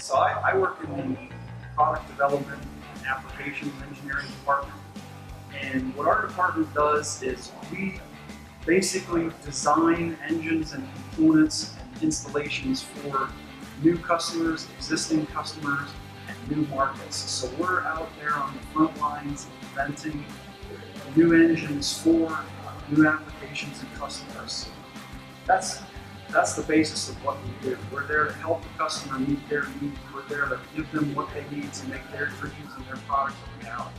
So I, I work in the product development and applications engineering department. And what our department does is we basically design engines and components and installations for new customers, existing customers, and new markets. So we're out there on the front lines inventing new engines for uh, new applications and customers. That's that's the basis of what we do. We're there to help the customer meet their needs. We're there to give them what they need to make their dreams and their products a reality.